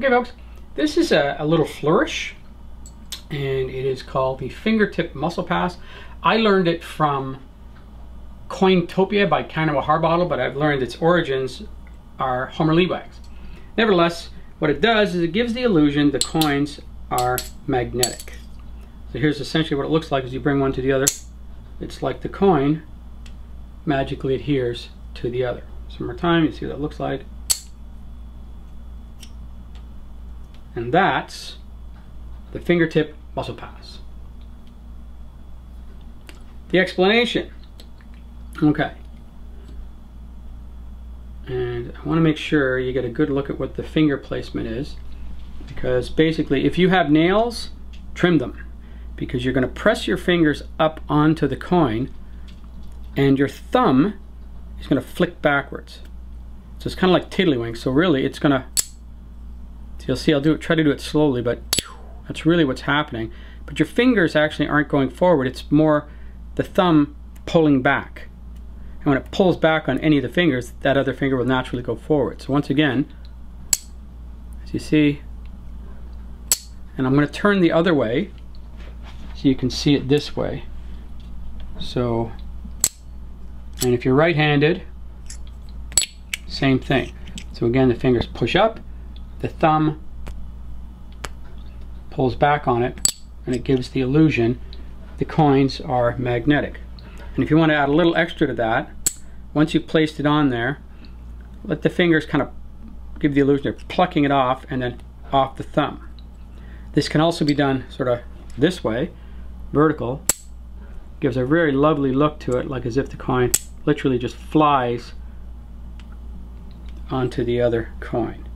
Okay, folks, this is a, a little flourish, and it is called the Fingertip Muscle Pass. I learned it from Cointopia by Kainoa Harbottle, but I've learned its origins are Homer Lee. Nevertheless, what it does is it gives the illusion the coins are magnetic. So here's essentially what it looks like as you bring one to the other. It's like the coin magically adheres to the other. Some more time, you see what that looks like. And that's the fingertip muscle pass. The explanation. Okay. And I want to make sure you get a good look at what the finger placement is. Because basically, if you have nails, trim them. Because you're going to press your fingers up onto the coin and your thumb is going to flick backwards. So it's kind of like tiddlywink. So really, it's going to so you'll see I'll do it, try to do it slowly, but that's really what's happening. But your fingers actually aren't going forward. It's more the thumb pulling back. And when it pulls back on any of the fingers, that other finger will naturally go forward. So once again, as you see, and I'm going to turn the other way so you can see it this way. So, and if you're right-handed, same thing. So again, the fingers push up, the thumb pulls back on it and it gives the illusion the coins are magnetic. And if you want to add a little extra to that, once you've placed it on there, let the fingers kind of give the illusion of plucking it off and then off the thumb. This can also be done sort of this way, vertical. Gives a very lovely look to it, like as if the coin literally just flies onto the other coin.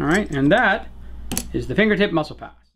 All right, and that is the fingertip muscle pass.